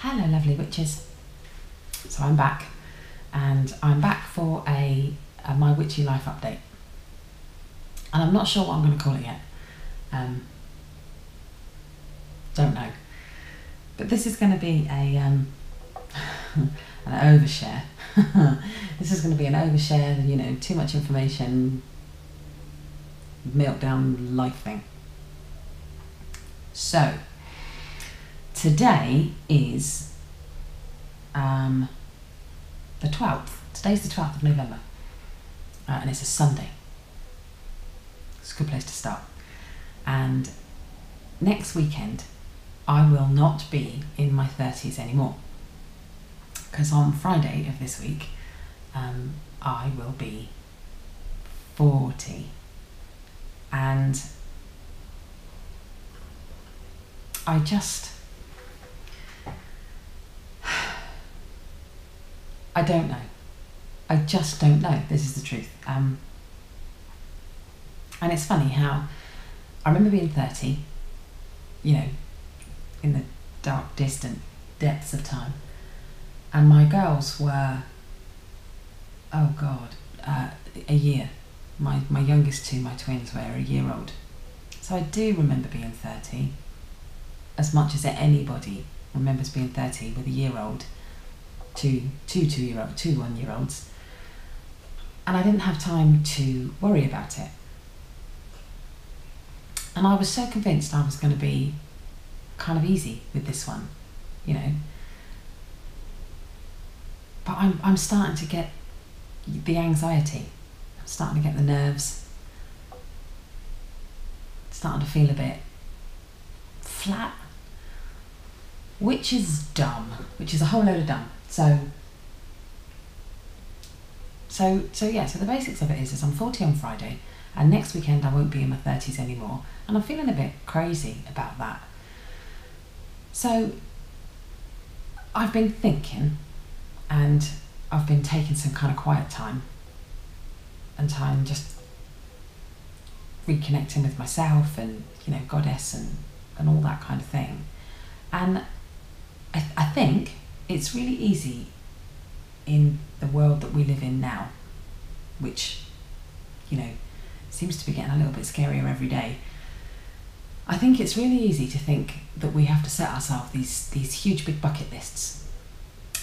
Hello, lovely witches. So I'm back, and I'm back for a, a My Witchy Life update. And I'm not sure what I'm going to call it yet. Um, don't know. But this is going to be a um, an overshare. this is going to be an overshare. You know, too much information, meltdown life thing. So today is um, the twelfth. Today's the twelfth of November, uh, and it's a Sunday. It's a good place to start. And next weekend, I will not be in my 30s anymore. Because on Friday of this week, um, I will be 40. And I just. Don't know. I just don't know. This is the truth. Um, and it's funny how I remember being 30, you know, in the dark, distant depths of time, and my girls were, oh God, uh, a year. My, my youngest two, my twins, were a year old. So I do remember being 30, as much as anybody remembers being 30 with a year old, two, two two year old, two one year olds. And I didn't have time to worry about it. And I was so convinced I was going to be kind of easy with this one, you know. But I'm, I'm starting to get the anxiety, I'm starting to get the nerves, starting to feel a bit flat, which is dumb, which is a whole load of dumb. So, so, so yeah. So the basics of it is, is I'm 40 on Friday, and next weekend I won't be in my 30s anymore, and I'm feeling a bit crazy about that. So, I've been thinking, and I've been taking some kind of quiet time, and time just reconnecting with myself and you know goddess and and all that kind of thing, and I, I think it's really easy in the world that we live in now, which, you know, seems to be getting a little bit scarier every day. I think it's really easy to think that we have to set ourselves these, these huge big bucket lists.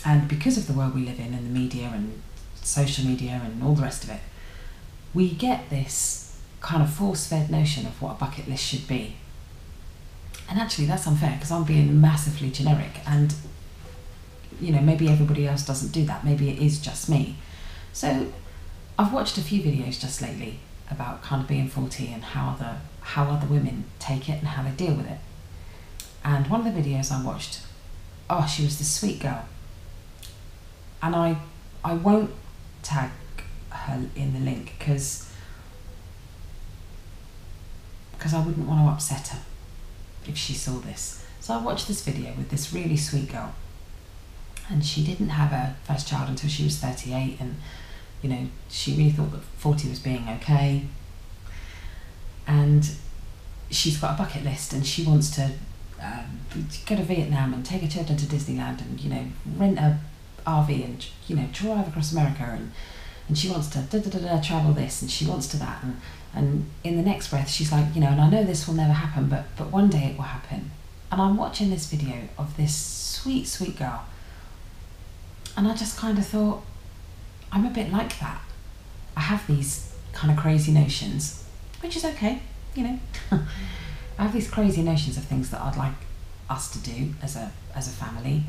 And because of the world we live in and the media and social media and all the rest of it, we get this kind of force fed notion of what a bucket list should be. And actually, that's unfair because I'm being massively generic and you know, maybe everybody else doesn't do that. Maybe it is just me. So I've watched a few videos just lately about kind of being 40 and how other how other women take it and how they deal with it. And one of the videos I watched, oh, she was this sweet girl. And I I won't tag her in the link because because I wouldn't want to upset her if she saw this. So I watched this video with this really sweet girl and she didn't have her first child until she was 38 and you know she really thought that 40 was being okay. And she's got a bucket list and she wants to um, go to Vietnam and take her children to Disneyland and you know rent a RV and you know drive across America and and she wants to da, da, da, da, travel this and she wants to that. And and in the next breath she's like you know and I know this will never happen but but one day it will happen. And I'm watching this video of this sweet sweet girl and I just kind of thought, I'm a bit like that. I have these kind of crazy notions, which is okay, you know. I have these crazy notions of things that I'd like us to do as a as a family.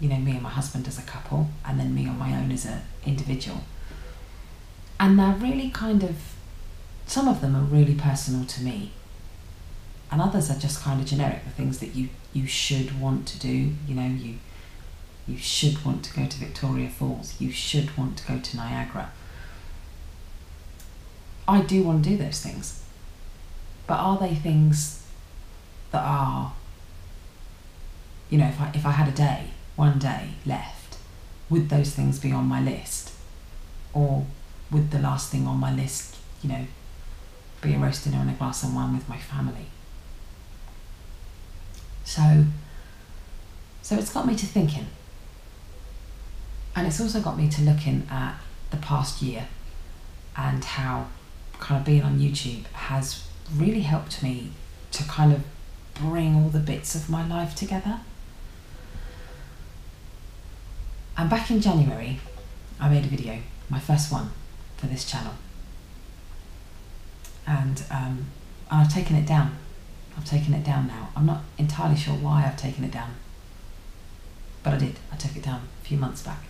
You know, me and my husband as a couple, and then me on my own as an individual. And they're really kind of, some of them are really personal to me, and others are just kind of generic. The things that you you should want to do. You know, you you should want to go to Victoria Falls. You should want to go to Niagara. I do want to do those things. But are they things that are, you know, if I, if I had a day, one day left, would those things be on my list? Or would the last thing on my list, you know, be a roast dinner and a glass of wine with my family? So So it's got me to thinking. And it's also got me to looking at the past year and how kind of being on YouTube has really helped me to kind of bring all the bits of my life together. And back in January, I made a video, my first one for this channel. And um, I've taken it down. I've taken it down now. I'm not entirely sure why I've taken it down. But I did. I took it down a few months back.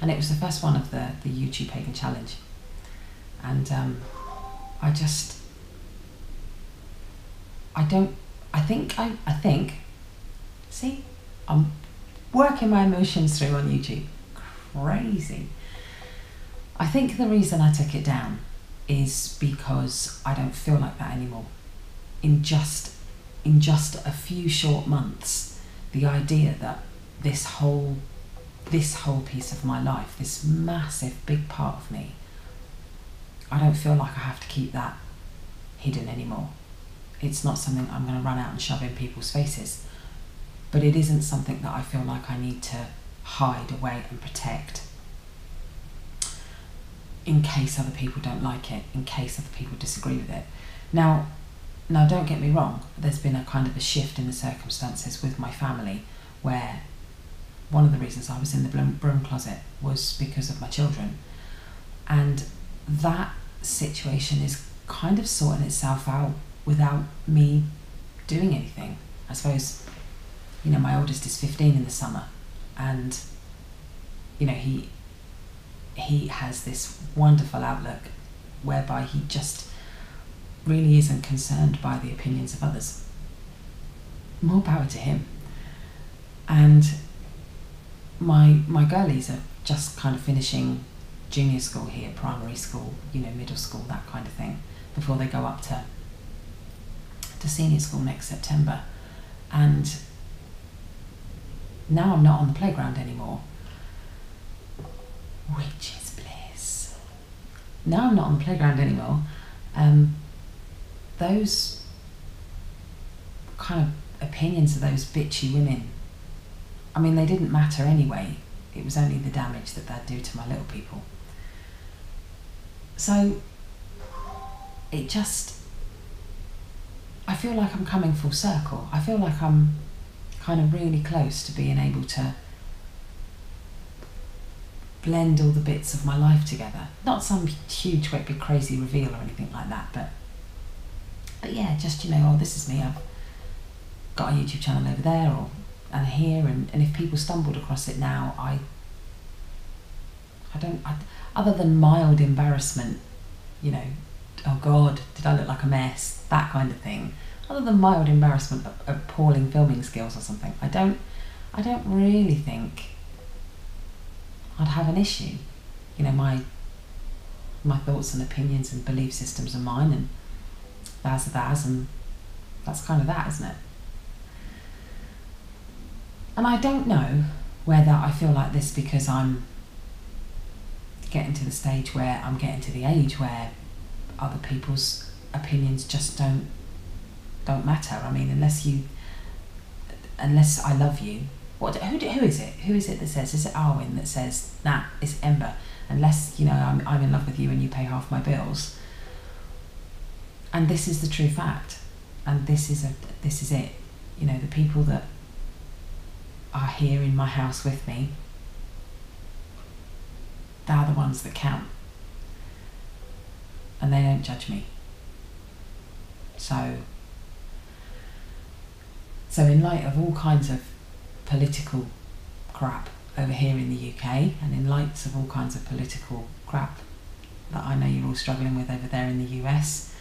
And it was the first one of the, the YouTube Pagan Challenge. And um, I just, I don't, I think, I, I think, see, I'm working my emotions through on YouTube. Crazy. I think the reason I took it down is because I don't feel like that anymore. In just in just a few short months, the idea that this whole this whole piece of my life, this massive big part of me, I don't feel like I have to keep that hidden anymore. It's not something I'm going to run out and shove in people's faces, but it isn't something that I feel like I need to hide away and protect in case other people don't like it, in case other people disagree with it. Now, now don't get me wrong, there's been a kind of a shift in the circumstances with my family where one of the reasons I was in the broom closet was because of my children. And that situation is kind of sorting itself out without me doing anything. I suppose, you know, my oldest is 15 in the summer and, you know, he he has this wonderful outlook whereby he just really isn't concerned by the opinions of others. More power to him. And my my girlies are just kind of finishing junior school here, primary school, you know, middle school, that kind of thing, before they go up to to senior school next September. And now I'm not on the playground anymore which is bliss. Now I'm not on the playground anymore. Um, those kind of opinions of those bitchy women, I mean, they didn't matter anyway. It was only the damage that they'd do to my little people. So it just, I feel like I'm coming full circle. I feel like I'm kind of really close to being able to blend all the bits of my life together. Not some huge, big crazy reveal or anything like that, but but yeah, just you know, oh, this is me. I've got a YouTube channel over there or and here, and, and if people stumbled across it now, I I don't, I, other than mild embarrassment, you know, oh God, did I look like a mess? That kind of thing. Other than mild embarrassment, appalling filming skills or something, I don't, I don't really think I'd have an issue. You know, my my thoughts and opinions and belief systems are mine and that's theirs and that's kind of that, isn't it? And I don't know whether I feel like this because I'm getting to the stage where I'm getting to the age where other people's opinions just don't don't matter. I mean, unless you unless I love you. What who, who is it? Who is it that says is it Arwen that says that nah, it's Ember. Unless you know I'm, I'm in love with you and you pay half my bills. And this is the true fact. And this is a this is it. You know the people that are here in my house with me. They're the ones that count. And they don't judge me. So so in light of all kinds of political crap over here in the UK and in lights of all kinds of political crap that I know you're all struggling with over there in the US,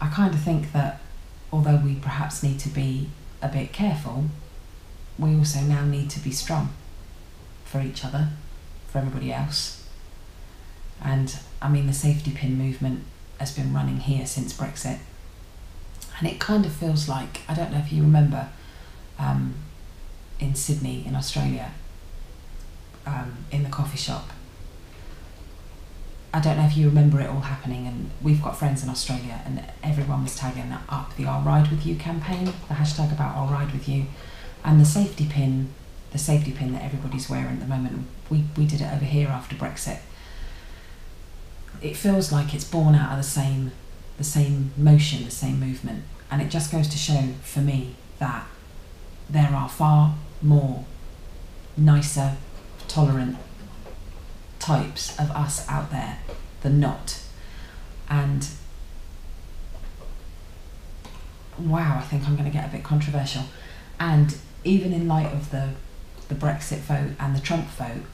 I kind of think that although we perhaps need to be a bit careful, we also now need to be strong for each other, for everybody else. And I mean, the safety pin movement has been running here since Brexit. And it kind of feels like, I don't know if you remember, um, in Sydney, in Australia, um, in the coffee shop. I don't know if you remember it all happening, and we've got friends in Australia, and everyone was tagging up the I'll Ride With You campaign, the hashtag about I'll Ride With You. And the safety pin, the safety pin that everybody's wearing at the moment, we, we did it over here after Brexit. It feels like it's born out of the same the same motion, the same movement. And it just goes to show for me that there are far more nicer, tolerant types of us out there than not. And wow, I think I'm going to get a bit controversial. And even in light of the the Brexit vote and the Trump vote,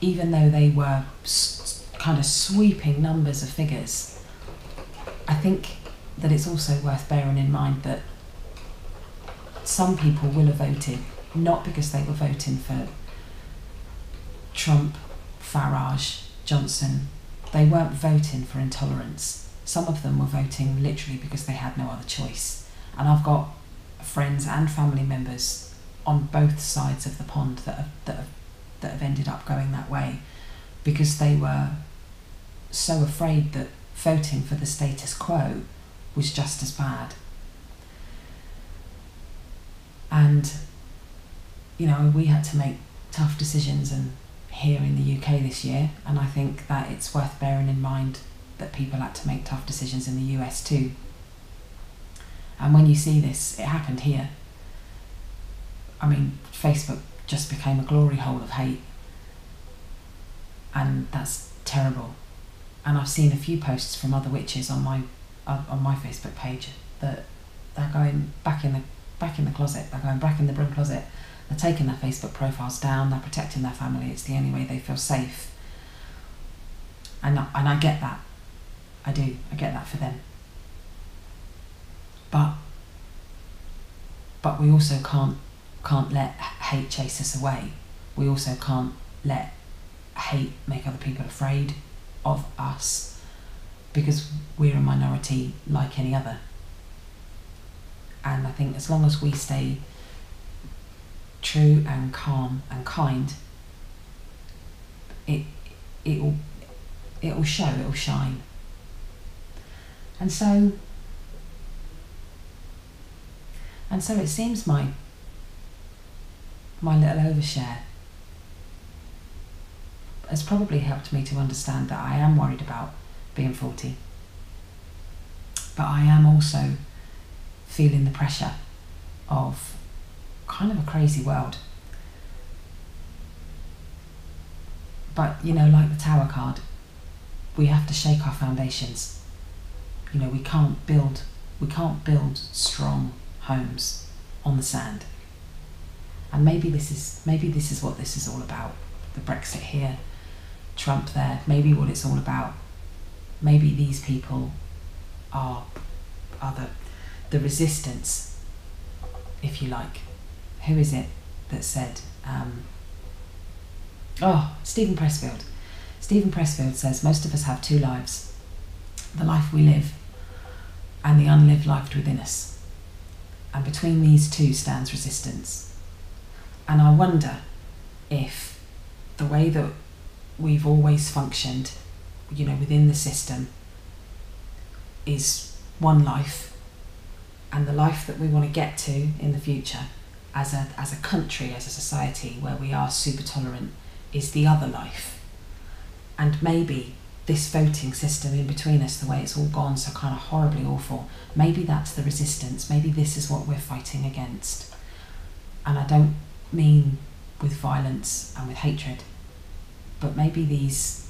even though they were kind of sweeping numbers of figures, I think that it's also worth bearing in mind that some people will have voted not because they were voting for Trump, Farage, Johnson. They weren't voting for intolerance. Some of them were voting literally because they had no other choice. And I've got friends and family members on both sides of the pond that have, that have, that have ended up going that way because they were so afraid that voting for the status quo was just as bad. And, you know, we had to make tough decisions and here in the UK this year, and I think that it's worth bearing in mind that people had to make tough decisions in the US too. And when you see this, it happened here. I mean, Facebook just became a glory hole of hate, and that's terrible. And I've seen a few posts from other witches on my uh, on my Facebook page that they're going back in the back in the closet. They're going back in the broom closet. They're taking their Facebook profiles down. They're protecting their family. It's the only way they feel safe. And and I get that. I do. I get that for them. But but we also can't can't let hate chase us away. We also can't let hate make other people afraid of us because we're a minority like any other. And I think as long as we stay true and calm and kind, it it will it will show, it will shine. And so and so it seems my my little overshare has probably helped me to understand that I am worried about being 40. But I am also feeling the pressure of kind of a crazy world. But, you know, like the tower card, we have to shake our foundations. You know, we can't build we can't build strong homes on the sand. And maybe this is maybe this is what this is all about. The Brexit here, Trump there, maybe what it's all about. Maybe these people are are the the resistance, if you like. Who is it that said um, Oh, Steven Pressfield. Steven Pressfield says most of us have two lives the life we live and the unlived life within us. And between these two stands resistance. And I wonder if the way that we've always functioned, you know, within the system is one life and the life that we want to get to in the future as a as a country, as a society where we are super tolerant is the other life. And maybe this voting system in between us, the way it's all gone so kind of horribly awful, maybe that's the resistance. Maybe this is what we're fighting against. And I don't mean with violence and with hatred, but maybe these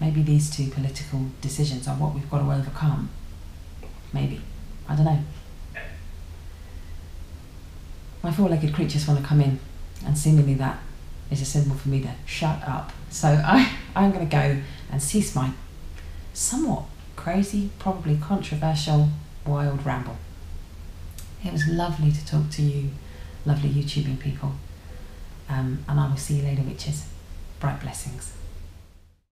maybe these two political decisions are what we've got to overcome. Maybe. I don't know. My four legged creatures want to come in, and seemingly that is a symbol for me to shut up. So I, I'm going to go and cease my somewhat crazy, probably controversial, wild ramble. It was lovely to talk to you, lovely YouTubing people. Um, and I will see you later, witches. Bright blessings.